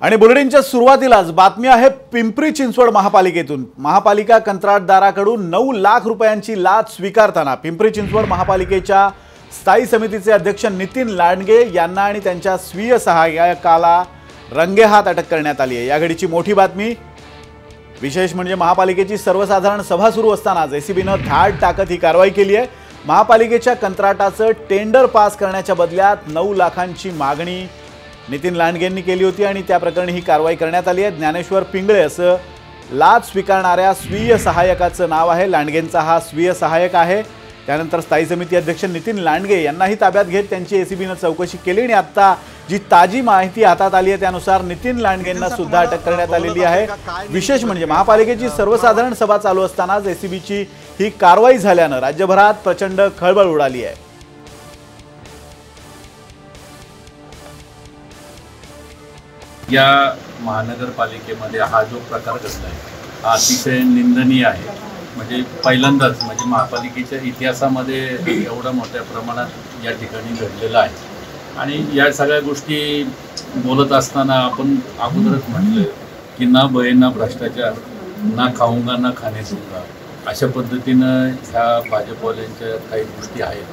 आणि बुलेटिनच्या सुरुवातीलाच बातमी आहे पिंपरी चिंचवड महापालिकेतून. महापालिका कंत्राटदाराकडून नऊ लाख रुपयांची लाच स्वीकारताना पिंपरी चिंचवड महापालिकेच्या स्थायी समितीचे अध्यक्ष नितीन लांडगे यांना आणि त्यांच्या स्वीय सहाय्यकाला रंगेहात अटक करण्यात आली आहे. या घडीची मोठी बातमी विशेष म्हणजे महापालिकेची सर्वसाधारण सभा सुरू असतानाच एसीबीनं धाड टाकत ही कारवाई केली आहे. महापालिकेच्या कंत्राटाचं टेंडर पास करण्याच्या बदल्यात नऊ लाखांची मागणी नितीन लांडगेंनी केली होती आणि त्या प्रकरणी ही कारवाई करण्यात आली आहे. ज्ञानेश्वर पिंगळे असं लाच स्वीकारणाऱ्या स्वीय सहाय्यकाचं नाव आहे. लांडगेंचा हा स्वीय सहाय्यक आहे. त्यानंतर स्थायी समिती अध्यक्ष नितीन लांडगे यांनाही ताब्यात घेत त्यांची एसीबीनं चौकशी केली आणि आता जी ताजी माहिती हातात आली आहे त्यानुसार नितीन लांडगेंना सुद्धा अटक करण्यात आलेली आहे. विशेष म्हणजे महापालिकेची सर्वसाधारण सभा चालू असतानाच एसीबीची ही कारवाई झाल्यानं राज्यभरात प्रचंड खळबळ उडाली आहे. या महानगरपालिकेमध्ये हा जो प्रकार घडला आहे हा अतिशय निंदनीय आहे. म्हणजे पहिल्यांदाच म्हणजे महापालिकेच्या इतिहासामध्ये एवढ्या मोठ्या प्रमाणात या ठिकाणी घडलेलं आहे. आणि या सगळ्या गोष्टी बोलत असताना आपण अगोदरच म्हटलं की ना भय ना भ्रष्टाचार ना खाऊंगा ना खाणे सुद्धा अशा पद्धतीनं ह्या भाजपवाल्यांच्या काही गोष्टी आहेत.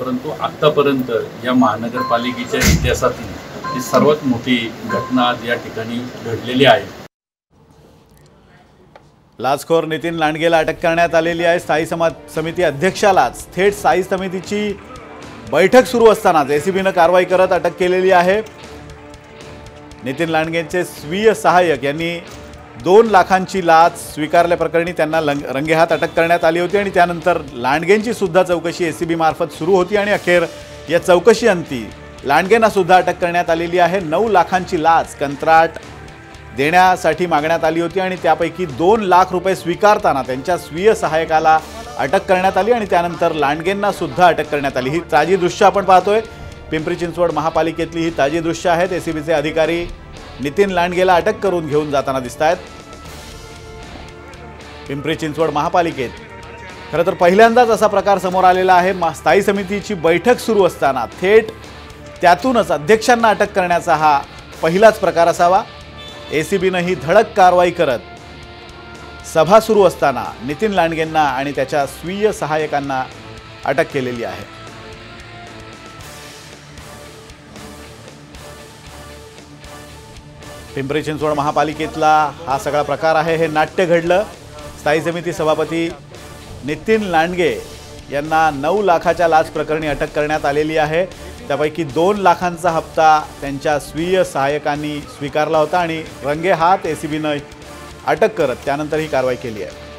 परंतु आत्तापर्यंत या महानगरपालिकेच्या इतिहासातील ही सर्वात मोठी घटना आज या ठिकाणी घडलेली आहे. लाचखोर नितीन लांडगेला अटक करण्यात आलेली आहे. स्थायी समा समिती अध्यक्षालाच थेट स्थायी समितीची बैठक सुरू असतानाच एसीबीनं कारवाई करत अटक केलेली आहे. नितीन लांडगेंचे स्वीय सहाय्यक यांनी दोन लाखांची लाच स्वीकारल्याप्रकरणी त्यांना लंग रंगेहात अटक करण्यात आली होती आणि त्यानंतर लांडगेंची सुद्धा चौकशी एसीबी मार्फत सुरू होती आणि अखेर या चौकशी अंती लांडगेंना सुद्धा अटक करण्यात आलेली आहे. नऊ लाखांची लाच कंत्राट देण्यासाठी मागण्यात आली होती आणि त्यापैकी दोन लाख रुपये स्वीकारताना त्यांच्या स्वीय सहायकाला अटक करण्यात आली आणि त्यानंतर लांडगेंना सुद्धा अटक करण्यात आली. ही ताजी दृश्य आपण पाहतोय. पिंपरी चिंचवड महापालिकेतली ही ताजी दृश्य आहेत एसीबीचे अधिकारी नितीन लांडगेला अटक करून घेऊन जाताना दिसत आहेत पिंपरी चिंचवड महापालिकेत खरं तर पहिल्यांदाच असा प्रकार समोर आलेला आहे. मा- स्थायी समितीची बैठक सुरू असताना थेट त्यातूनच अध्यक्षांना अटक करण्याचा हा पहिलाच प्रकार असावा. ए सी बीनं ही धडक कारवाई करत सभा सुरू असताना नितीन लांडगेंना आणि त्याच्या स्वीय सहाय्यकांना अटक केलेली आहे. पिंपरी चिंचवड महापालिकेतला हा सगळा प्रकार आहे. हे नाट्य घडलं. स्थायी समिती सभापती नितीन लांडगे यांना नऊ लाखाच्या लाच प्रकरणी अटक करण्यात आलेली आहे. त्यापैकी दोन लाखांचा हप्ता त्यांच्या स्वीय सहाय्यकांनी स्वीकारला होता आणि रंगे हात ए सी बीनं अटक करत त्यानंतर ही कारवाई केली आहे.